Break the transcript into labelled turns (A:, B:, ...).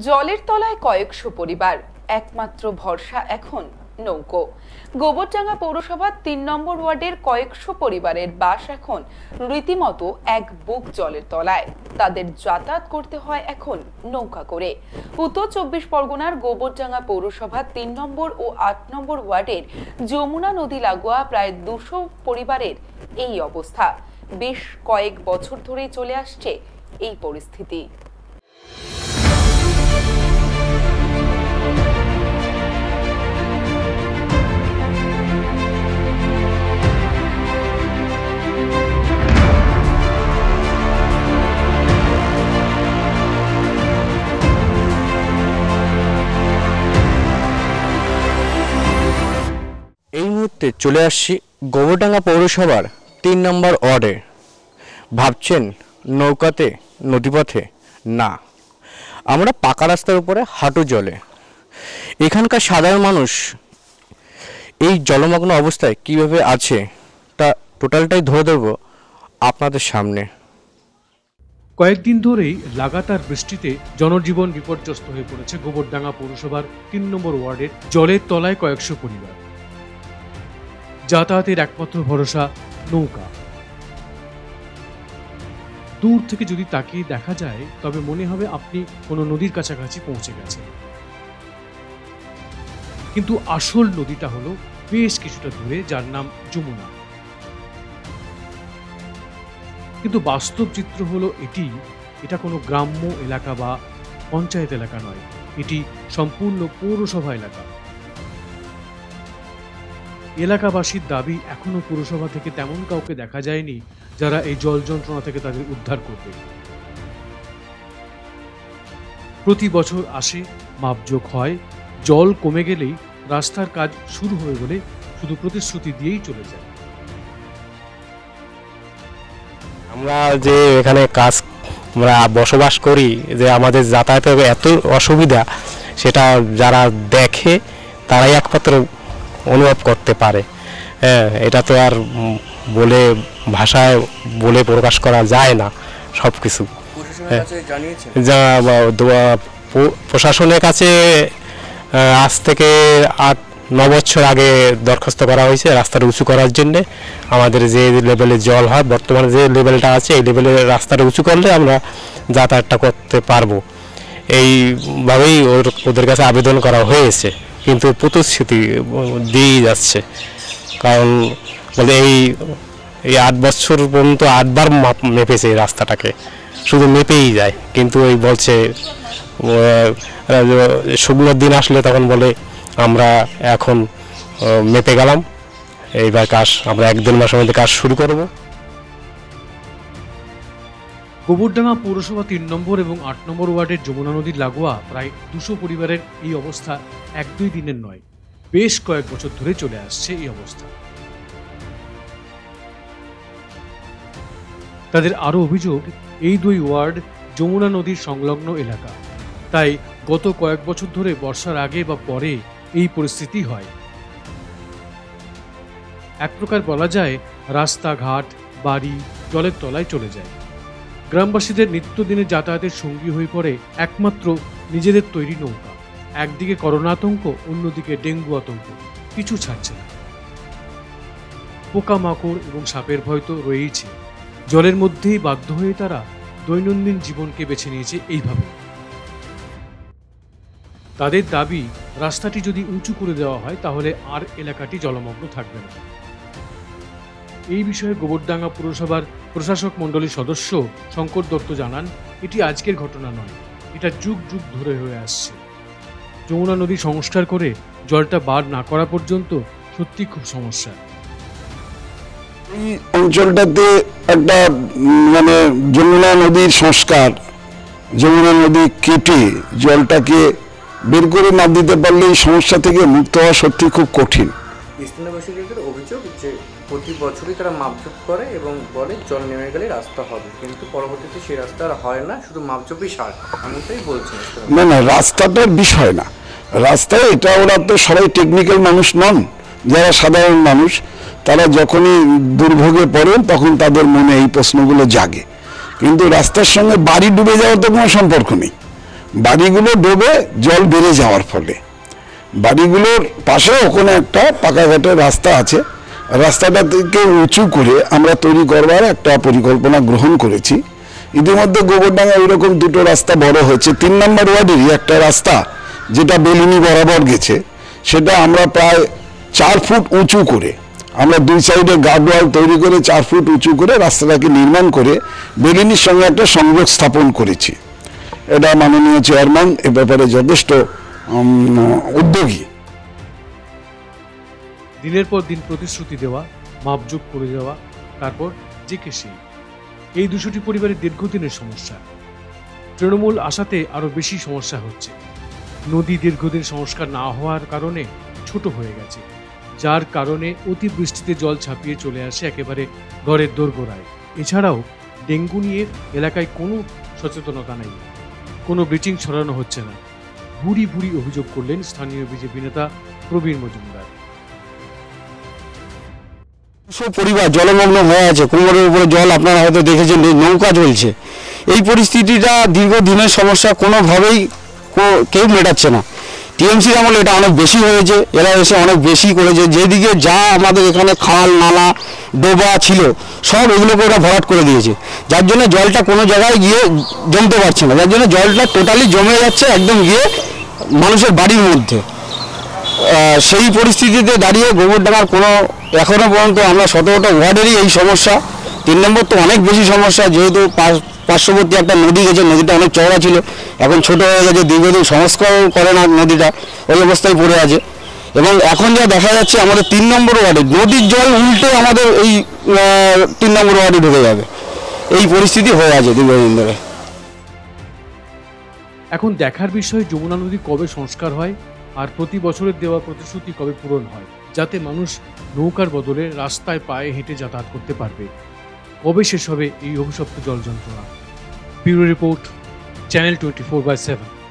A: জলের তলায় কয়েকশো পরিবার, একমাত্র ভরসা এখন নৌকো। গোবরডাঙ্গা পৌরসভার তিন নম্বর ওয়ার্ডের কয়েকশো পরিবারের বাস এখন রীতিমতো এক বুক জলের তলায়। তাদের যাতায়াত করতে হয় এখন নৌকা করে। উত্তর চব্বিশ পরগনার গোবরডাঙ্গা পৌরসভার তিন নম্বর ও আট নম্বর ওয়ার্ডের যমুনা নদী লাগোয়া প্রায় দুশো পরিবারের এই অবস্থা। বেশ কয়েক বছর ধরেই চলে আসছে এই পরিস্থিতি।
B: মুহূর্তে চলে আসছি গোবরডাঙ্গা পৌরসভার তিন নম্বর ওয়ার্ডে। ভাবছেন নৌকাতে, নদীপথে? না। আমরা পাকা রাস্তার উপরে হাঁটু জলে। এখানকার সাধারণ মানুষ এই জলমগ্ন অবস্থায় কীভাবে আছে, তা টোটালটাই ধরে ধরবো আপনাদের সামনে।
C: কয়েকদিন ধরেই লাগাতার বৃষ্টিতে জনজীবন বিপর্যস্ত হয়ে পড়েছে গোবরডাঙ্গা পৌরসভার তিন নম্বর ওয়ার্ডের জলের তলায় কয়েকশো পরিবার। যাতায়াতের একমাত্র ভরসা, নৌকা। দূর থেকে যদি তাকিয়ে দেখা যায়, তবে মনে হবে আপনি কোনো নদীর কাছাকাছি পৌঁছে গেছেন। কিন্তু আসল নদীটা হলো বেশ কিছুটা দূরে, যার নাম যমুনা। কিন্তু বাস্তব চিত্র হলো এটি, এটা কোনো গ্রাম্য এলাকা বা পঞ্চায়েত এলাকা নয়, এটি সম্পূর্ণ পৌরসভা এলাকা। এলাকাবাসীর দাবি এখনও পুরসভা থেকে তেমন কাউকে দেখা যায়নি যারা এই জল যন্ত্রণা থেকে তাদের উদ্ধার করবে। প্রতি বছর আসে মাপযোগ হয়, জল কমে গেলেই রাস্তার কাজ শুরু হয়ে বলে শুধু প্রতিশ্রুতি দিয়েই চলে যায়।
B: আমরা যে এখানে কাজ, আমরা বসবাস করি, যে আমাদের যাতায়াতের এত অসুবিধা, সেটা যারা দেখে তারাই একমাত্র অনুভব করতে পারে। হ্যাঁ এটা তো আর বলে ভাষায় বলে প্রকাশ করা যায় না সব কিছু হ্যাঁ। যা দোয়া- প্রশাসনের কাছে আজ থেকে আট ন বছর আগে দরখাস্ত করা হয়েছে রাস্তাটা উঁচু করার জন্য। আমাদের যে লেভেলে জল হয় বর্তমানে যে লেভেলটা আছে এই লেভেলে রাস্তাটা উঁচু করলে আমরা যাতায়াতটা করতে পারব। এইভাবেই ওর ওদের কাছে আবেদন করা হয়েছে। কিন্তু প্রতিশ্রুতি দিয়েই যাচ্ছে। কারণ বলে এই এই আট বছর পর্যন্ত আটবার মাপ মেপেছে এই রাস্তাটাকে। শুধু মেপেই যায়, কিন্তু ওই বলছে শুকনোর দিন আসলে তখন বলে, আমরা এখন মেপে গেলাম, এইবার কাজ, আমরা এক মাসের মধ্যে কাজ শুরু করব।
C: গোবরডাঙ্গা পৌরসভা তিন নম্বর এবং আট নম্বর ওয়ার্ডের যমুনা নদীর লাগোয়া প্রায় দুশো পরিবারের এই অবস্থা এক দুই দিনের নয়। বেশ কয়েক বছর ধরে চলে আসছে এই অবস্থা। তাদের আরও অভিযোগ, এই দুই ওয়ার্ড যমুনা নদীর সংলগ্ন এলাকা। তাই গত কয়েক বছর ধরে বর্ষার আগে বা পরে এই পরিস্থিতি হয়। এক প্রকার বলা যায়, রাস্তাঘাট, বাড়ি, জলের তলায় চলে যায়। গ্রামবাসীদের নিত্যদিনের যাতায়াতের সঙ্গী হয়ে পড়ে একমাত্র নিজেদের তৈরি নৌকা। একদিকে করোনা আতঙ্ক, অন্যদিকে ডেঙ্গু আতঙ্ক। কিছু ছাড়ছে না। পোকামাকড় এবং সাপের ভয় তো রয়েইছে। জলের মধ্যেই বাধ্য হয়ে তারা দৈনন্দিন জীবনকে বেছে নিয়েছে এইভাবে। তাদের দাবি, রাস্তাটি যদি উঁচু করে দেওয়া হয়, তাহলে আর এলাকাটি জলমগ্ন থাকবে না। এই বিষয়ে গোবরডাঙ্গা পুরসভার প্রশাসক মণ্ডলীর সদস্য শঙ্কর দত্ত জানান এটি আজকের ঘটনা নয় এটা যুগ যুগ ধরে হয়ে আসছে। যমুনা নদী সংস্কার করে জলটা বার না করা পর্যন্ত সত্যি খুব সমস্যা।
D: এই অঞ্চলটাতে একটা মানে যমুনা নদীর সংস্কার যমুনা নদী কেটে জলটাকে বের করে না দিতে পারলে এই সমস্যা থেকে মুক্ত হওয়া সত্যি খুব কঠিন।
E: স্থানীয়বাসীদের অভিযোগ যে প্রতি বছরই তারা মাপজোপ করে এবং বলে জল নেমে গেলে রাস্তা হবে। কিন্তু পরবর্তীতে সেই রাস্তা আর হয় না, শুধু মাপজোপই সার। এমনটাই বলছেন
D: না না রাস্তাটার বিষয় না। রাস্তায় এটা ওরা তো সবাই টেকনিক্যাল মানুষ নন। যারা সাধারণ মানুষ, তারা যখনই দুর্ভোগে পড়েন, তখন তাদের মনে এই প্রশ্নগুলো জাগে। কিন্তু রাস্তার সঙ্গে বাড়ি ডুবে যাওয়ার তো কোনো সম্পর্ক নেই। বাড়িগুলো ডুবে জল বেড়ে যাওয়ার ফলে। বাড়িগুলোর পাশে ওখানে একটা পাকাঘাটের রাস্তা আছে। রাস্তাটা থেকে উঁচু করে আমরা তৈরি করবার একটা পরিকল্পনা গ্রহণ করেছি। ইতিমধ্যে গোবরডাঙ্গা ওইরকম দুটো রাস্তা বড় হয়েছে। তিন নম্বর ওয়ার্ডেরই একটা রাস্তা, যেটা বেলুনি বরাবর গেছে, সেটা আমরা প্রায় চার ফুট উঁচু করে, আমরা দুই সাইডে গার্ডওয়াল তৈরি করে চার ফুট উঁচু করে রাস্তাটাকে নির্মাণ করে বেলুনির সঙ্গে একটা সংযোগ স্থাপন করেছি। এটা মাননীয় চেয়ারম্যান, এ ব্যাপারে যথেষ্ট উদ্যোগী।
C: দিনের পর দিন প্রতিশ্রুতি দেওয়া মাপযোগ করে দেওয়া তারপর জেকে সেই। এই দুশোটি পরিবারের দীর্ঘদিনের সমস্যা। তৃণমূল আসাতে আরও বেশি সমস্যা হচ্ছে। নদী দীর্ঘদিন সংস্কার না হওয়ার কারণে ছোট হয়ে গেছে, যার কারণে অতিবৃষ্টিতে জল ছাপিয়ে চলে আসে একেবারে ঘরের দোরগোড়ায়। এছাড়াও ডেঙ্গু নিয়ে এলাকায় কোনো সচেতনতা নেই। কোনো ব্লিচিং ছড়ানো হচ্ছে না। ভুরি ভুরি অভিযোগ করলেন স্থানীয় বিজেপি নেতা প্রবীণ মজুমদার।
F: পরিবার জলমগ্ন হয়ে আছে। কোমরের উপরে জল আপনারা হয়তো দেখেছেন নৌকা চলছে এই পরিস্থিতিটা দীর্ঘদিনের সমস্যা, কোনোভাবেই কেউ মেটাচ্ছে না। টিএমসির আমলে এটা অনেক বেশি হয়েছে, এরা এসে অনেক বেশি করেছে। যেদিকে যা আমাদের এখানে খাল, নালা, ডোবা ছিল, সব এগুলোকে ওরা ভরাট করে দিয়েছে। যার জন্য জলটা কোনো জায়গায় গিয়ে জমতে পারছে না। যার জন্য জলটা টোটালি জমে যাচ্ছে একদম গিয়ে মানুষের বাড়ির মধ্যে। সেই পরিস্থিতিতে দাঁড়িয়ে গোবরডাঙ্গার কোনো এখনও পর্যন্ত আমরা সতেরোটা ওয়ার্ডেরই এই সমস্যা। তিন নম্বর তো অনেক বেশি সমস্যা, যেহেতু পার্শ্ববর্তী একটা নদী গেছে, নদীটা অনেক চওড়া ছিল। এখন ছোট হয়ে গেছে, দীর্ঘদিন সংস্কার করে না নদীটা, ওই অবস্থায় পড়ে আছে। এবং এখন যা দেখা যাচ্ছে, আমাদের তিন নম্বর ওয়ার্ডে নদীর জল উল্টে আমাদের এই তিন নম্বর ওয়ার্ডে ঢুকে যাবে। এই পরিস্থিতি হয়ে আছে দীর্ঘদিন ধরে।
C: এখন দেখার বিষয়, যমুনা নদী কবে সংস্কার হয়? আর প্রতি বছরের দেওয়া প্রতিশ্রুতি কবে পূরণ হয়? যাতে মানুষ নৌকার বদলে রাস্তায় পায়ে হেঁটে যাতায়াত করতে পারবে। কবে শেষ হবে এই অভিশপ্ত জল যন্ত্রণা bureau report, channel twenty four by seven.